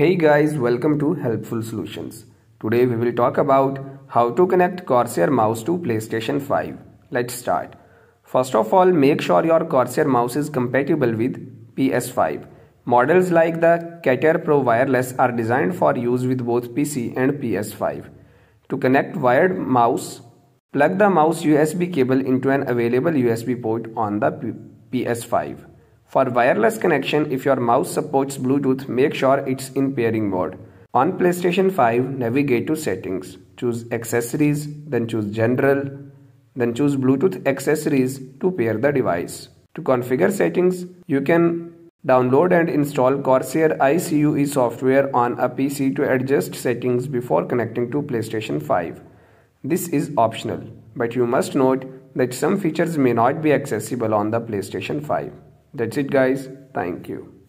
Hey guys, welcome to Helpful Solutions. Today we will talk about how to connect Corsair mouse to PlayStation 5. Let's start. First of all, make sure your Corsair mouse is compatible with PS5. Models like the Katar Pro Wireless are designed for use with both PC and PS5. To connect wired mouse, plug the mouse USB cable into an available USB port on the PS5. For wireless connection, if your mouse supports Bluetooth, make sure it's in pairing mode. On PlayStation 5, navigate to settings. Choose accessories, then choose general, then choose Bluetooth accessories to pair the device. To configure settings, you can download and install Corsair iCUE software on a PC to adjust settings before connecting to PlayStation 5. This is optional, but you must note that some features may not be accessible on the PlayStation 5. That's it guys. Thank you.